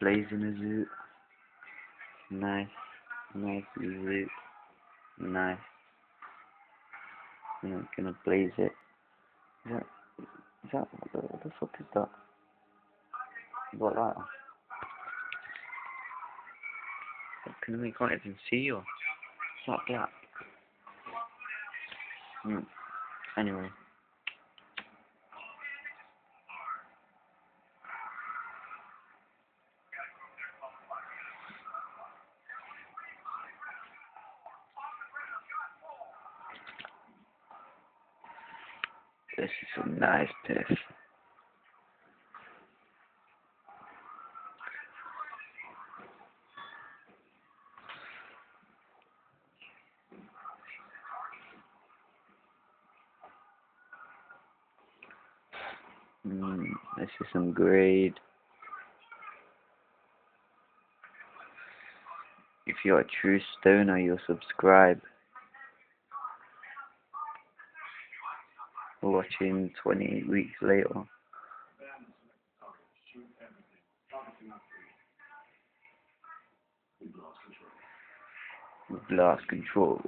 blazing a zoo. Nice, nice zoo. Nice. I'm gonna blaze it. Is that, is that, what the, what fuck is that? You got that? Fucking we can't even see you. It's not black? Hmm. Anyway. This is a nice piss. Mm, this is some grade. If you're a true stoner, you'll subscribe. Watching 20 weeks later. Lost control.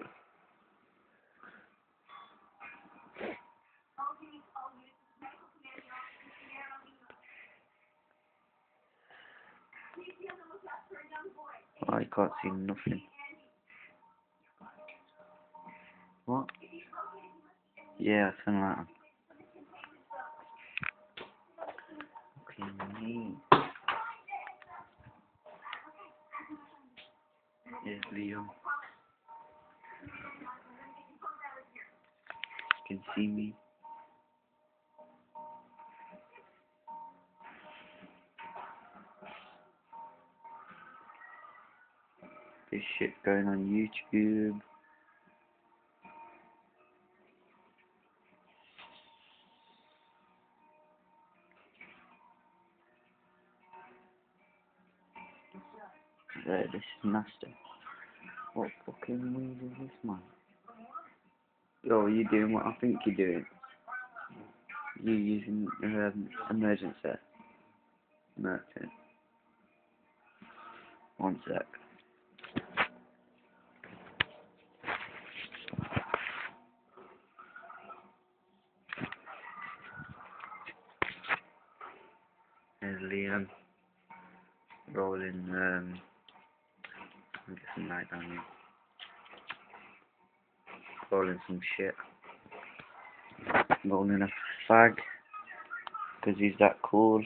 I can't see nothing. What? Yeah, something like that. Okay, me. Here's Leo. You can see me. This shit going on YouTube. There, this is nasty. What fucking weed is this, man? Yo, you doing what I think you're doing? You using um, emergency? Merchant. One sec. There's Liam rolling um I'll get some light down here. Rolling some shit. Rolling a fag because he's that cool.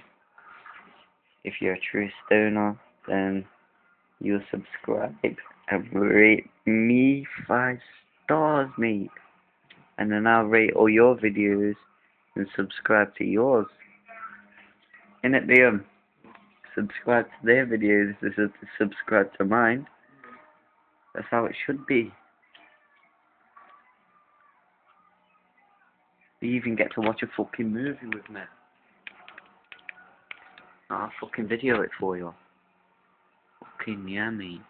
If you're a true stoner, then you'll subscribe and rate me five stars, mate. And then I'll rate all your videos and subscribe to yours. Innit, Liam? Subscribe to their videos subscribe to mine. That's how it should be. You even get to watch a fucking movie with me. I'll fucking video it for you. Fucking yummy.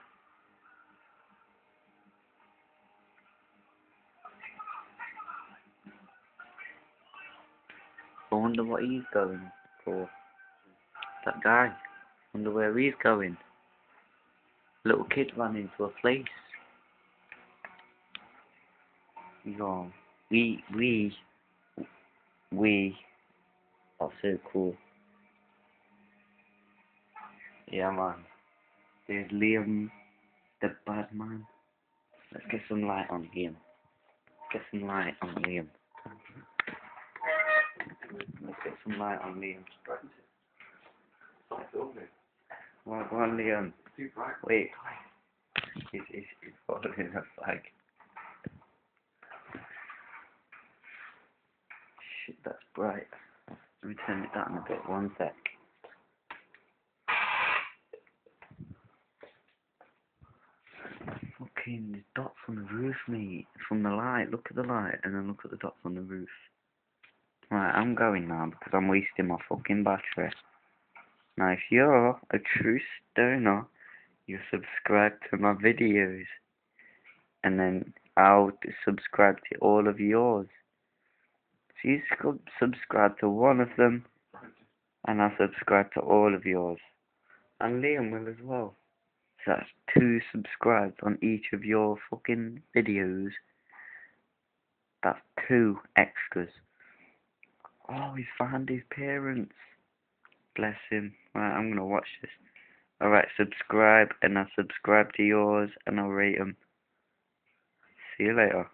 I wonder what he's going for. That guy. Wonder where he's going. Little kid ran into a place. Yo, we, we, we are so cool. Yeah, man. There's Liam, the bad man. Let's get some light on him. Get some light on Liam. Let's get some light on Liam. Well, go Wait. He's, he's, he's holding flag. Shit, that's bright. Let me turn it down a bit. One sec. Fucking dots on the roof, mate. From the light. Look at the light and then look at the dots on the roof. Right, I'm going now because I'm wasting my fucking battery. Now, if you're a true stoner, you subscribe to my videos. And then I'll subscribe to all of yours. So you subscribe to one of them, and I'll subscribe to all of yours. And Liam will as well. So that's two subscribes on each of your fucking videos. That's two extras. Oh, he's found his parents. Bless him. Right, I'm gonna watch this. Alright, subscribe, and I'll subscribe to yours, and I'll rate them. See you later.